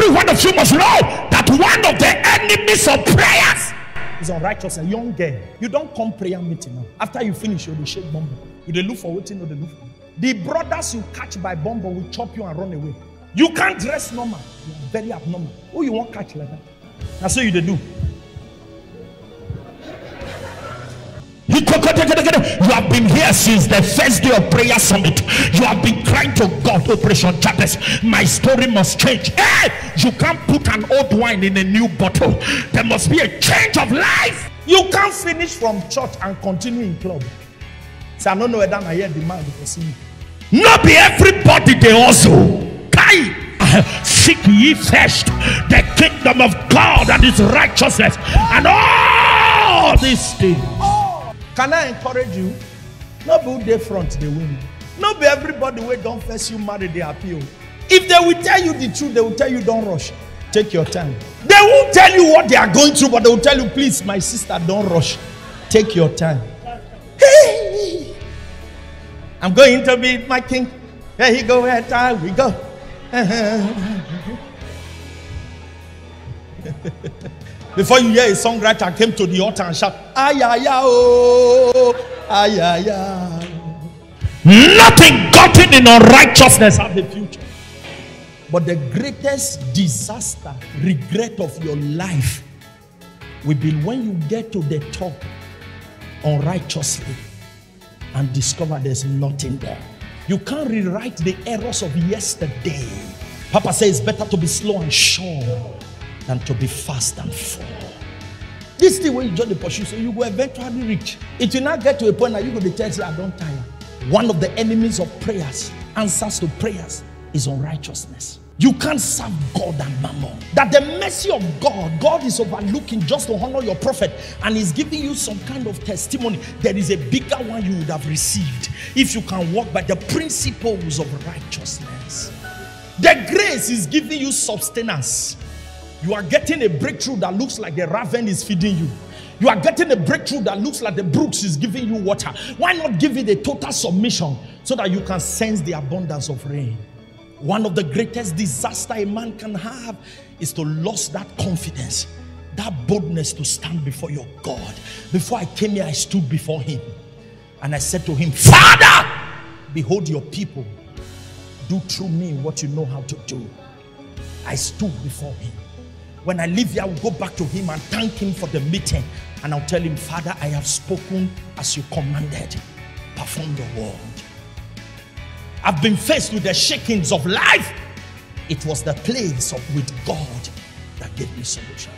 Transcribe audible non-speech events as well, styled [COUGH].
Every one of you must know that one of the enemies of prayers is unrighteous. A young girl, you don't come prayer meeting now. After you finish, you dey shake bomb. You dey look for waiting, you dey look for. The brothers you catch by bomb will chop you and run away. You can't dress normal. You are very abnormal. Who you want catch like that? That's what you dey do. You have been here since the first day of prayer summit. You have been crying to God, Operation Chapters. My story must change. Hey, you can't put an old wine in a new bottle. There must be a change of life. You can't finish from church and continue in club. So I don't know whether I hear the man because see me. Not be everybody they also. Kai. Seek ye first the kingdom of God and his righteousness, and all these things. Can I encourage you? No be who dey front dey win. No be everybody who don't first you marry dey appeal. If they will tell you the truth, they will tell you don't rush. Take your time. They won't tell you what they are going through, but they will tell you, please, my sister, don't rush. Take your time. Hey, I'm going to be my king. There he go, where time we go. [LAUGHS] Before you hear a songwriter came to the altar and shout, Ayaya oh, Ayaya. Nothing gotten in unrighteousness have the future. But the greatest disaster, regret of your life will be when you get to the top unrighteously and discover there's nothing there. You can't rewrite the errors of yesterday. Papa says it's better to be slow and sure than to be fast and fall. This thing when you join the pursuit, so you will eventually reach. It will not get to a point that you go be tell you, I don't tire. One of the enemies of prayers, answers to prayers, is unrighteousness. You can't serve God and mammon. That the mercy of God, God is overlooking just to honor your prophet and is giving you some kind of testimony. There is a bigger one you would have received if you can walk by the principles of righteousness. The grace is giving you sustenance. You are getting a breakthrough that looks like the raven is feeding you. You are getting a breakthrough that looks like the brooks is giving you water. Why not give it a total submission so that you can sense the abundance of rain? One of the greatest disaster a man can have is to lose that confidence, that boldness to stand before your God. Before I came here, I stood before him and I said to him, Father, behold your people. Do through me what you know how to do. I stood before him. When I leave here, I will go back to him and thank him for the meeting. And I'll tell him, Father, I have spoken as you commanded. Perform the word. I've been faced with the shakings of life. It was the place of with God that gave me solution.